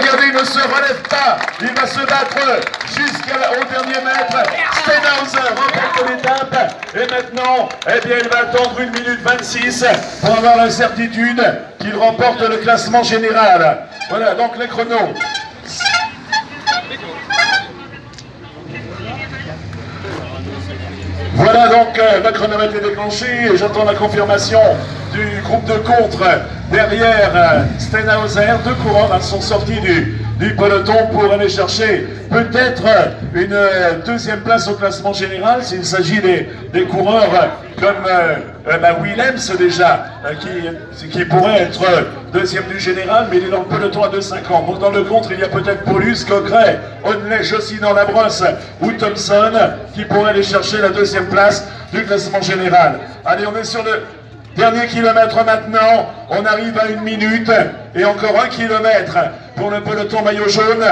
Regardez, il ne se relève pas. Il va se battre jusqu'au dernier mètre. Stenhauser remporte l'étape. Et maintenant, eh bien, il va attendre 1 minute 26 pour avoir la certitude qu'il remporte le classement général. Voilà, donc les chronos. Voilà donc euh, le chronomètre est déclenché et j'attends la confirmation du groupe de contre derrière euh, Stenhauser. Deux coureurs hein, sont sortis du, peloton pour aller chercher peut-être une euh, deuxième place au classement général s'il s'agit des, des, coureurs comme euh, bah, Willems déjà qui, qui pourrait être deuxième du général mais il est dans le peloton à 2,50 donc dans le contre il y a peut-être Paulus, Coqueret, Onlech aussi dans la brosse ou Thompson qui pourrait aller chercher la deuxième place du classement général allez on est sur le Dernier kilomètre maintenant, on arrive à une minute et encore un kilomètre pour le peloton maillot jaune.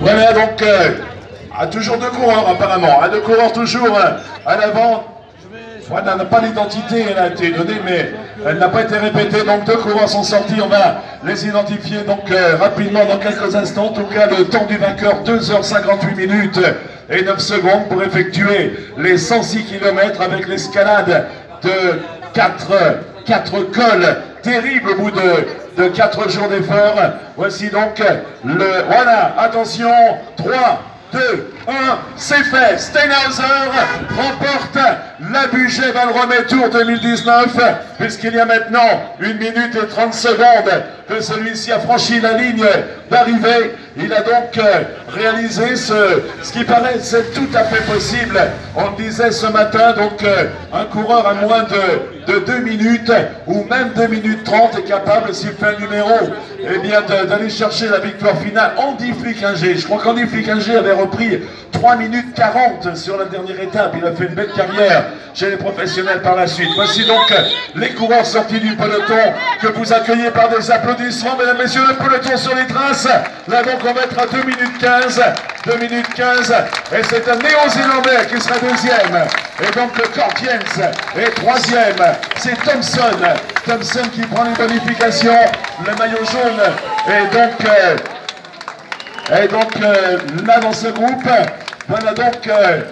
Voilà donc, euh, à toujours deux coureurs apparemment, à deux coureurs toujours euh, à l'avant. Voilà, n'a pas l'identité, elle a été donnée, mais elle n'a pas été répétée. Donc deux coureurs sont sortis, on va les identifier donc euh, rapidement dans quelques instants. En tout cas, le temps du vainqueur, 2h58 minutes et 9 secondes pour effectuer les 106 km avec l'escalade de 4, 4 cols terribles au bout de, de 4 jours d'effort. Voici donc le... Voilà, attention, 3, 2, 1, c'est fait. Steinhauser remporte la Buget Valromé Tour 2019, puisqu'il y a maintenant 1 minute et 30 secondes que celui-ci a franchi la ligne d'arrivée. Il a donc réalisé ce, ce qui paraît c'est tout à fait possible. On le disait ce matin, donc un coureur à moins de, de 2 minutes, ou même 2 minutes 30 est capable, s'il fait un numéro, eh bien d'aller chercher la victoire finale. Andy Flickinger, je crois qu'Andy Flickinger avait repris 3 minutes 40 sur la dernière étape. Il a fait une belle carrière chez les professionnels par la suite. Voici donc les coureurs sortis du peloton que vous accueillez par des applaudissements. Mesdames, Messieurs, le peloton sur les traces. Là donc on va être à 2 minutes 15. 2 minutes 15. Et c'est un néo-zélandais qui sera deuxième. Et donc le Cortiens est troisième. C'est Thompson. Thompson qui prend les bonifications. Le maillot jaune. Et donc... Euh, donc euh, là dans ce groupe, voilà donc... Euh,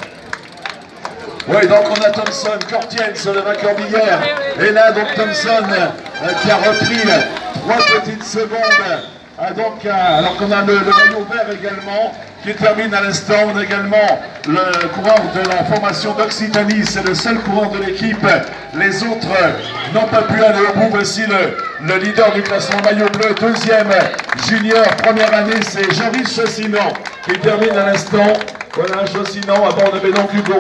oui, donc on a Thompson, Cortiens, le vainqueur d'hier. Et là donc Thompson qui a repris trois petites secondes. Ah, donc, alors qu'on a le, le, maillot vert également, qui termine à l'instant. On a également le coureur de la formation d'Occitanie, c'est le seul coureur de l'équipe. Les autres n'ont pas pu aller au bout. Voici le, le leader du classement maillot bleu, deuxième junior, première année, c'est Jean-Riche Chaussinon, qui termine à l'instant. Voilà, Chaussinon, avant on avait donc Hugo.